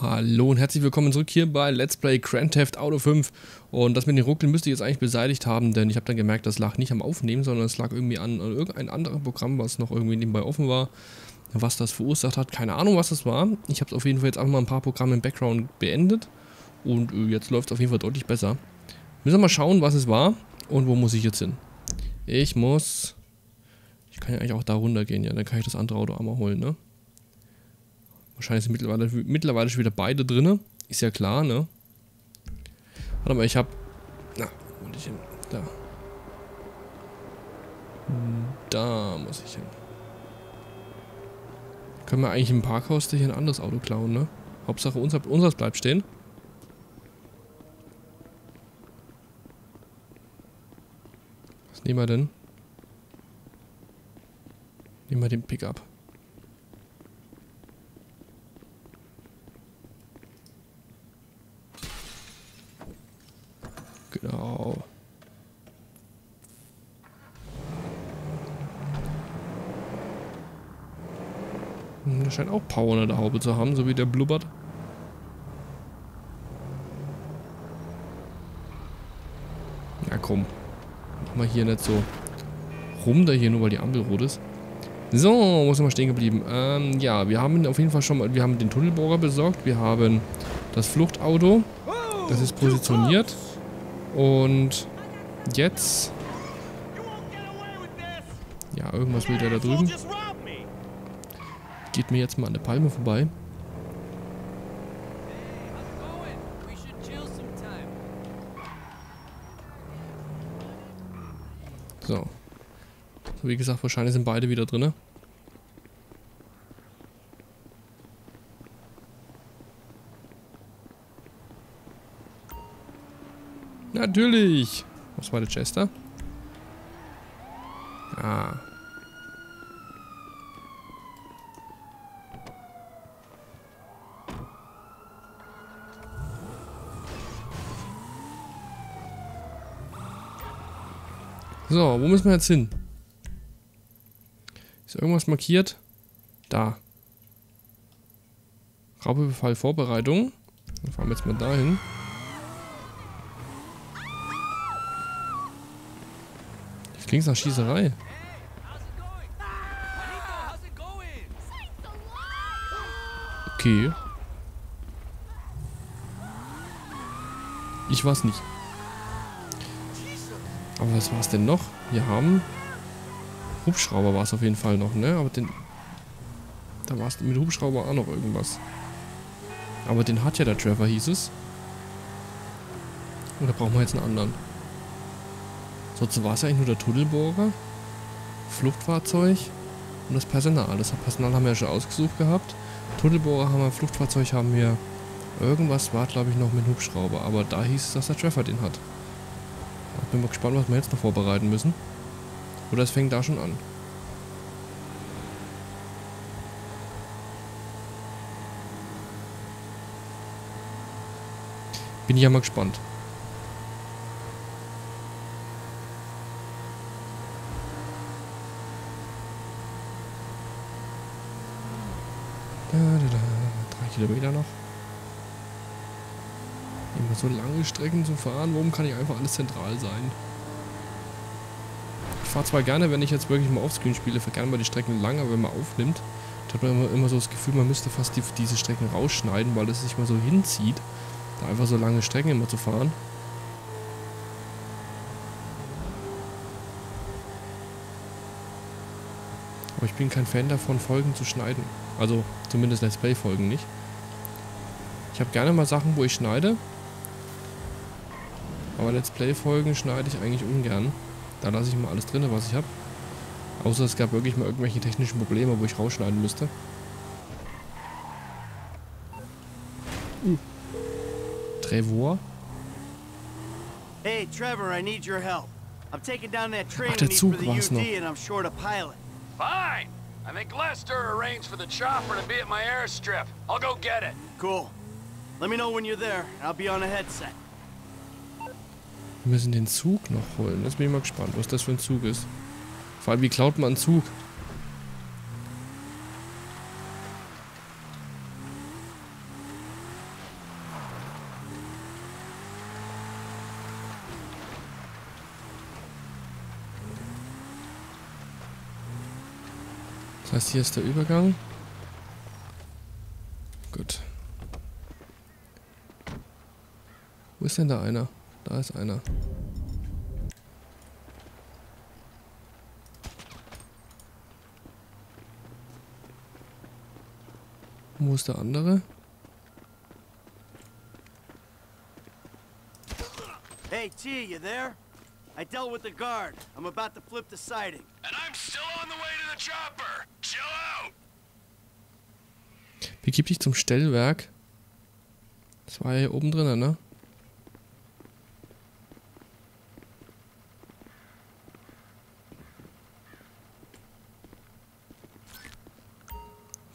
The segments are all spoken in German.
Hallo und herzlich willkommen zurück hier bei Let's Play Grand Theft Auto 5 und das mit den Ruckeln müsste ich jetzt eigentlich beseitigt haben, denn ich habe dann gemerkt, das lag nicht am Aufnehmen, sondern es lag irgendwie an, an irgendein anderes Programm, was noch irgendwie nebenbei offen war. Was das verursacht hat, keine Ahnung, was das war. Ich habe auf jeden Fall jetzt einfach mal ein paar Programme im Background beendet und äh, jetzt läuft es auf jeden Fall deutlich besser. Müssen wir mal schauen, was es war und wo muss ich jetzt hin. Ich muss... Ich kann ja eigentlich auch da runter gehen, ja, dann kann ich das andere Auto einmal holen, ne? Wahrscheinlich sind mittlerweile, mittlerweile schon wieder beide drin. Ist ja klar, ne? Warte mal, ich hab... Na, wo muss ich hin? Da. Da muss ich hin. Können wir eigentlich im Parkhaus hier ein anderes Auto klauen, ne? Hauptsache unser, unseres bleibt stehen. Was nehmen wir denn? Nehmen wir den Pickup. Genau. Hm, der scheint auch Power unter der Haube zu haben, so wie der blubbert. Ja komm. Mach mal hier nicht so rum da hier, nur weil die Ampel rot ist. So, wo sind wir stehen geblieben? Ähm, ja, wir haben auf jeden Fall schon mal, wir haben den Tunnelbohrer besorgt, wir haben das Fluchtauto, das ist positioniert. Und jetzt... Ja, irgendwas will der da drüben. Geht mir jetzt mal an der Palme vorbei. So. So, wie gesagt, wahrscheinlich sind beide wieder drin. Natürlich. Was war der Chester? So, wo müssen wir jetzt hin? Ist irgendwas markiert? Da. Raubüberfall Vorbereitung. Dann fahren wir jetzt mal dahin. Klingt nach Schießerei. Okay. Ich weiß nicht. Aber was war es denn noch? Wir haben... Hubschrauber war es auf jeden Fall noch, ne? Aber den... Da war es mit Hubschrauber auch noch irgendwas. Aber den hat ja der Trevor, hieß es. Und da brauchen wir jetzt einen anderen. Sonst war es eigentlich nur der Tunnelbohrer, Fluchtfahrzeug und das Personal. Das Personal haben wir ja schon ausgesucht gehabt. Tunnelbohrer haben wir, Fluchtfahrzeug haben wir. Irgendwas war, glaube ich, noch mit Hubschrauber. Aber da hieß es, dass der Treffer den hat. Ich bin mal gespannt, was wir jetzt noch vorbereiten müssen. Oder es fängt da schon an. Bin ich ja mal gespannt. Da, da, da. Drei Kilometer noch. Immer so lange Strecken zu fahren, warum kann ich einfach alles zentral sein? Ich fahre zwar gerne, wenn ich jetzt wirklich mal offscreen spiele, fahre gerne mal die Strecken lang, aber wenn man aufnimmt, hat man immer, immer so das Gefühl, man müsste fast die, diese Strecken rausschneiden, weil es sich mal so hinzieht, da einfach so lange Strecken immer zu fahren. Aber ich bin kein Fan davon, Folgen zu schneiden. Also zumindest Let's Play-Folgen nicht. Ich habe gerne mal Sachen, wo ich schneide. Aber Let's Play-Folgen schneide ich eigentlich ungern. Da lasse ich mal alles drin, was ich habe. Außer es gab wirklich mal irgendwelche technischen Probleme, wo ich rausschneiden müsste. Uh. Trevor? Hey Trevor, I need your help. I'm taking down that train Ach, der Zug for the UD noch. and I'm short a pilot. Fine. I think Lester arranged for the chopper to be at my airstrip. I'll go get it. Cool. Let me know when you're there. I'll be on a headset. Wir müssen den Zug noch holen. Jetzt bin ich mal gespannt, was das für ein Zug ist. Vor allem, wie klaut man einen Zug? Das heißt, hier ist der Übergang. Gut. Wo ist denn da einer? Da ist einer. Wo ist der andere? Hey, T, you there? I dealt with the guard. I'm about to flip the siding. And I'm still on the way to the chopper. Chill out. Begib dich zum Stellwerk. Das war ja hier oben drin, ne?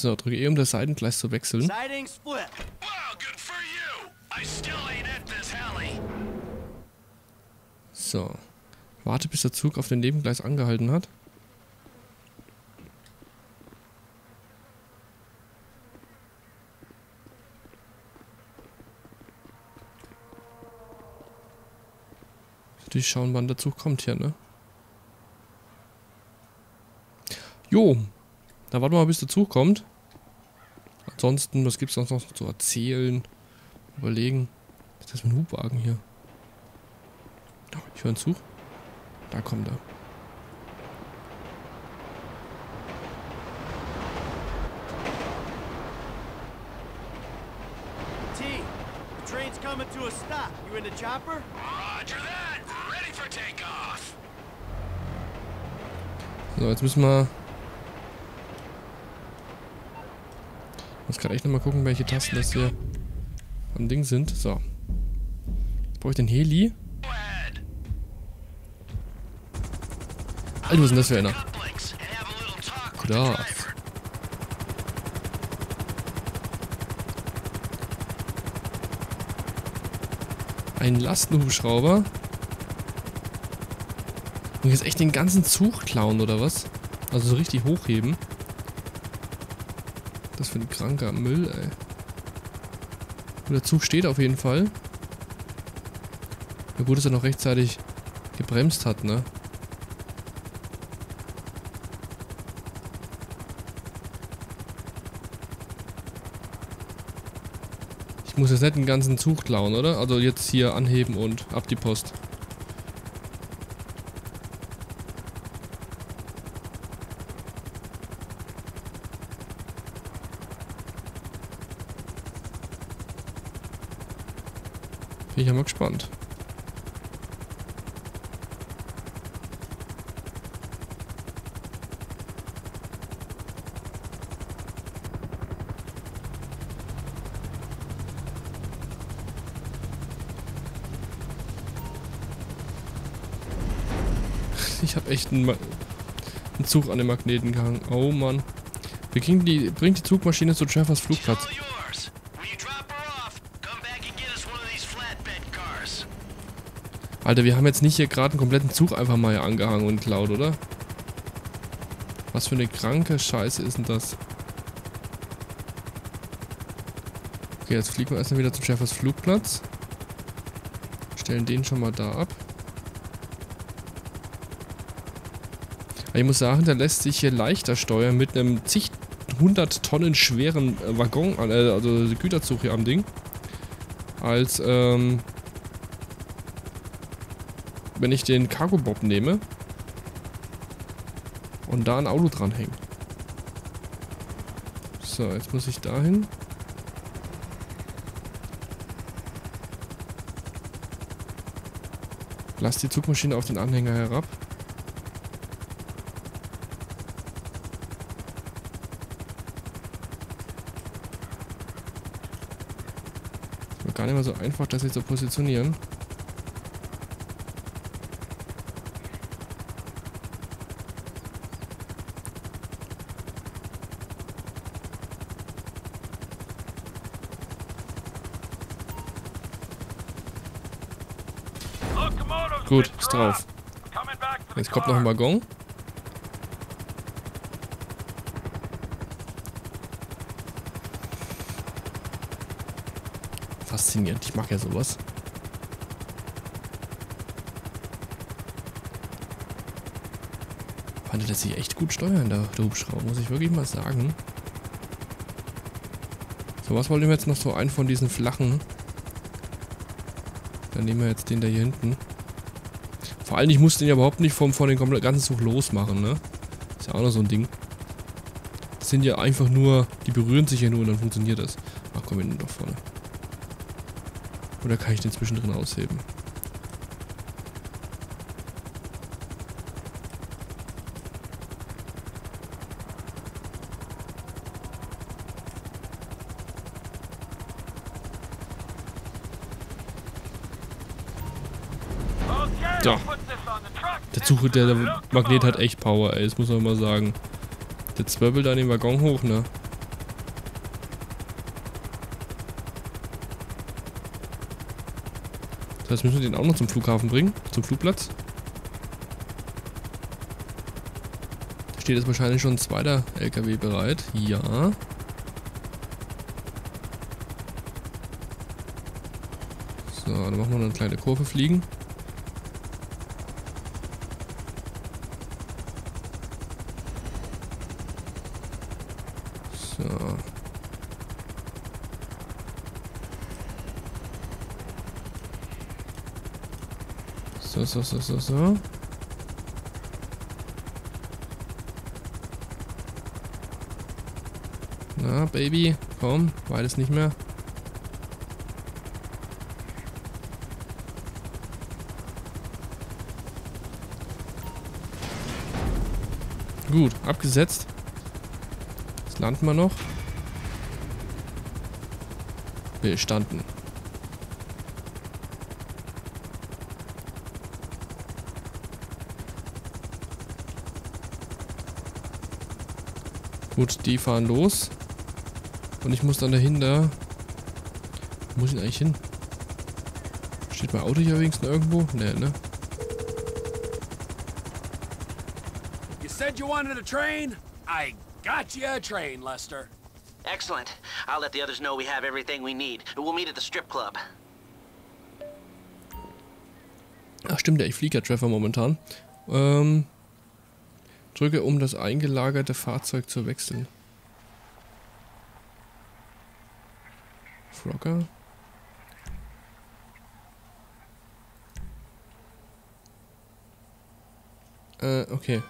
So, drücke E, um das Seitengleis zu wechseln. Siding's flip. Wow, good for you. I still ain't at this heli. So. Warte, bis der Zug auf dem Nebengleis angehalten hat. Natürlich schauen, wann der Zug kommt hier, ne? Jo. Da warten wir mal, bis der Zug kommt. Ansonsten, was gibt es sonst noch zu erzählen? Überlegen. Was ist das für ein Hubwagen hier? Oh, ich höre einen Zug. Da kommt er. T, the train's coming to a stop. You in the chopper? Roger that. Ready for takeoff. So, jetzt müssen wir. Muss gerade echt nochmal gucken, welche Tasten das hier am Ding sind. So. Brauche ich den Heli? Alter, ist denn das für einer? Klar. Ein Lastenhubschrauber? Und jetzt echt den ganzen Zug klauen, oder was? Also so richtig hochheben. Das für ein kranker Müll, ey. Und der Zug steht auf jeden Fall. Ja gut, dass er noch rechtzeitig gebremst hat, ne? Ich muss jetzt nicht den ganzen Zug klauen, oder? Also jetzt hier anheben und ab die Post. Gespannt. Ich habe echt einen, einen Zug an den Magneten gehangen. Oh Mann. Wir kriegen die, bringt die Zugmaschine zu Treffers Flugplatz. Alter, wir haben jetzt nicht hier gerade einen kompletten Zug einfach mal hier angehangen und geklaut, oder? Was für eine kranke Scheiße ist denn das? Okay, jetzt fliegen wir erstmal wieder zum Treffers Flugplatz. Stellen den schon mal da ab. Ich muss sagen, der lässt sich hier leichter steuern mit einem zig 100 Tonnen schweren äh, Waggon, äh, also Güterzug hier am Ding, als ähm, wenn ich den Cargo Bob nehme und da ein Auto dranhängen. So, jetzt muss ich dahin. Lass die Zugmaschine auf den Anhänger herab. Gar nicht mal so einfach, das jetzt zu positionieren. Locomotive's Gut, been ist drauf. dropped. Coming back to the Jetzt kommt noch ein. Waggon. Faszinierend, ich mag ja sowas. Der lässt sich echt gut steuern, der, der Hubschrauber, muss ich wirklich mal sagen. So, was wollen wir jetzt noch so einen von diesen flachen? Dann nehmen wir jetzt den da hier hinten. Vor allem, ich muss den ja überhaupt nicht vom, von den ganzen Zug losmachen, ne? Ist ja auch noch so ein Ding. Das sind ja einfach nur, die berühren sich ja nur und dann funktioniert das. Ach komm, wir nehmen doch vorne. Oder kann ich den zwischendrin ausheben? So. Der Zug, der, Magnet hat echt Power, ey. Das muss man mal sagen. Der zwirbelt da den Waggon hoch, ne? Das heißt, müssen wir den auch noch zum Flughafen bringen? Zum Flugplatz? Da steht jetzt wahrscheinlich schon ein zweiter LKW bereit. Ja. So, dann machen wir noch eine kleine Kurve fliegen. So, so, so, so. Na, Baby, komm, beides nicht mehr. Gut, abgesetzt. Jetzt landen wir noch. Bestanden. Gut, die fahren los. Und ich muss dann dahinter. Wo muss ich denn eigentlich hin? Steht mein Auto hier wenigstens irgendwo? Nee, ne? You said you wanted a train? I got you a train, Lester. Excellent. I'll let the others know we have everything we need. We'll meet at the strip club. Ach stimmt, ja, ich fliege ja Trevor momentan. Ähm, Drücke, um das eingelagerte Fahrzeug zu wechseln. Frogger. Äh, okay.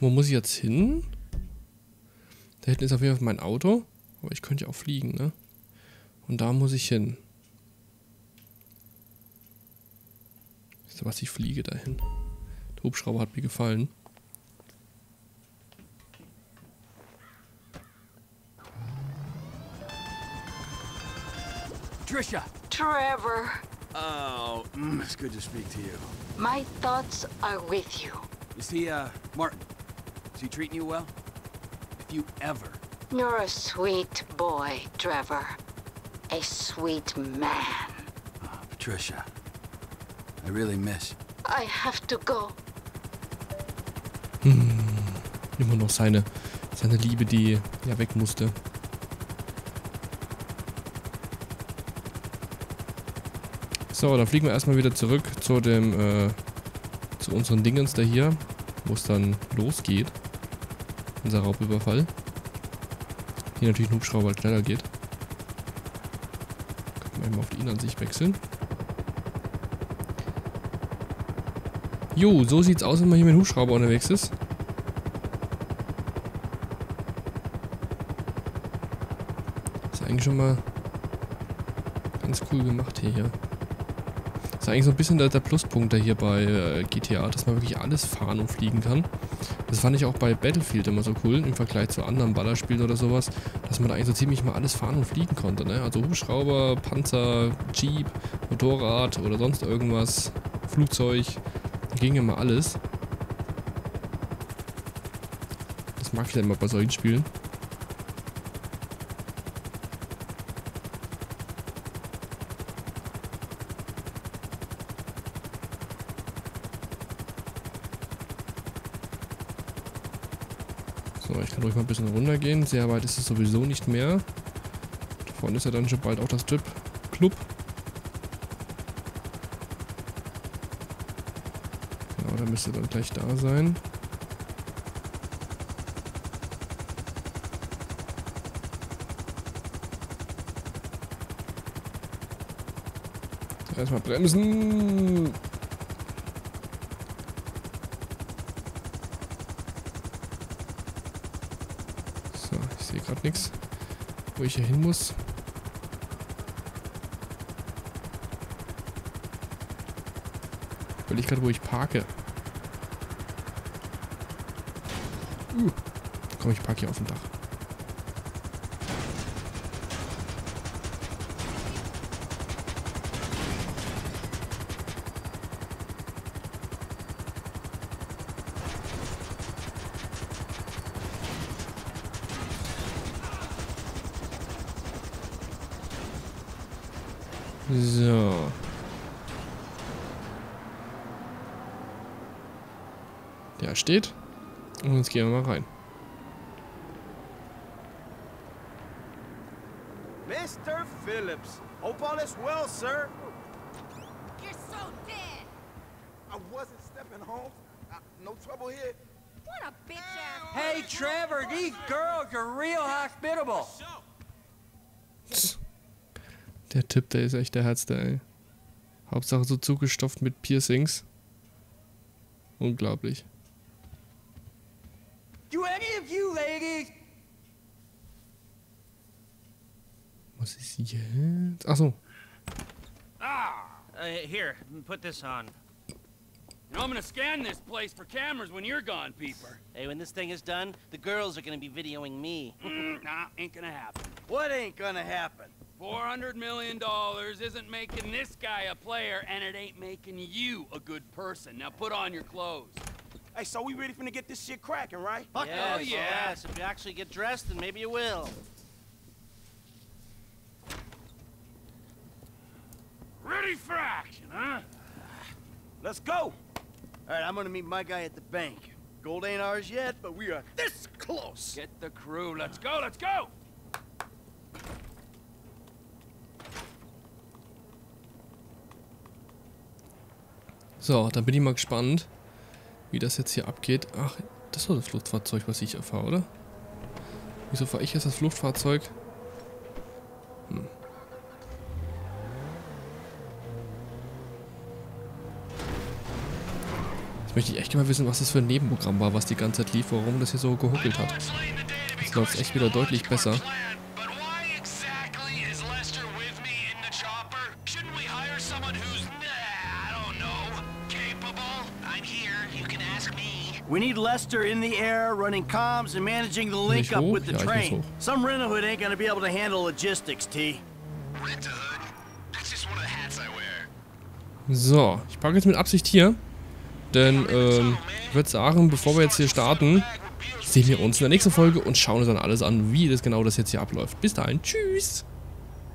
Wo muss ich jetzt hin? Da hinten ist auf jeden Fall mein Auto. Aber ich könnte ja auch fliegen, ne? Und da muss ich hin. Wisst ihr was, ich fliege dahin. Der Hubschrauber hat mir gefallen. Trisha! Trevor, Oh, mm, it's good to speak to you. my thoughts are with you. Is he, uh, Martin? Is he treating you well? If you ever You're a sweet boy, Trevor. A sweet man. Oh, Patricia. I really miss. I have to go. Immer noch seine, seine Liebe, die ja weg musste. So, dann fliegen wir erstmal wieder zurück zu dem, äh, zu unseren Dingens da hier, wo es dann losgeht. Unser Raubüberfall. Hier natürlich ein Hubschrauber schneller geht. Können wir mal auf ihn an sich wechseln. Jo, so sieht's aus, wenn man hier mit dem Hubschrauber unterwegs ist. Ist eigentlich schon mal ganz cool gemacht hier. hier. Ist eigentlich so ein bisschen der, der Pluspunkt da hier bei äh, GTA, dass man wirklich alles fahren und fliegen kann. Das fand ich auch bei Battlefield immer so cool, im Vergleich zu anderen Ballerspielen oder sowas, dass man da eigentlich so ziemlich mal alles fahren und fliegen konnte. Ne? Also Hubschrauber, Panzer, Jeep, Motorrad oder sonst irgendwas, Flugzeug, ging immer alles. Das mag ich dann immer bei solchen Spielen. So, ich kann ruhig mal ein bisschen runtergehen. Sehr weit ist es sowieso nicht mehr. Vorne ist ja dann schon bald auch das Strip Club. Genau, da müsste dann gleich da sein. Erstmal bremsen. So, ich sehe gerade nichts, wo ich hier hin muss. Will ich gerade, wo ich parke. Uh, komm, ich parke hier auf dem Dach. So. Der steht. Und jetzt gehen wir mal rein. Mr. Phillips. Hope all is well, sir. You're so dead! I wasn't stepping home. Uh, no trouble here. What a bitch ass. Hey, Trevor, these girls are real hospitable. Der Typ, der ist echt der Herzte, ey. Hauptsache so zugestopft mit Piercings. Unglaublich. Do any of you ladies Was ist jetzt? Achso. Uh, here, put this on. You know, I'm gonna scan this place for cameras when you're gone, Peeper. Hey, when this thing is done, the girls are gonna be videoing me. Mm, nah, ain't gonna happen. What ain't gonna happen? Four hundred million dollars isn't making this guy a player, and it ain't making you a good person. Now put on your clothes. Hey, so we ready finna get this shit cracking, right? Fuck yes, oh, yeah. yes. If you actually get dressed, then maybe you will. Ready for action, huh? Let's go. All right, I'm gonna meet my guy at the bank. Gold ain't ours yet, but we are this close. Get the crew. Let's go. Let's go. So, dann bin ich mal gespannt, wie das jetzt hier abgeht. Ach, das war das Fluchtfahrzeug, was ich erfahre, oder? Wieso fahre ich jetzt das Fluchtfahrzeug? Hm. Jetzt möchte ich echt mal wissen, was das für ein Nebenprogramm war, was die ganze Zeit lief, warum das hier so gehuckelt hat. Jetzt läuft es echt wieder deutlich besser. We need Lester in the air, running comms and managing the link up with the Ja, train. Some rent-a-hood ain't gonna be able to handle logistics, T. Rent a hood? That's just one of the hats I wear. So, ich parke jetzt mit Absicht hier. Denn, ähm, ich würde sagen, bevor wir jetzt hier starten, sehen wir uns in der nächsten Folge und schauen uns dann alles an, wie das genau das jetzt hier abläuft. Bis dahin, tschüss!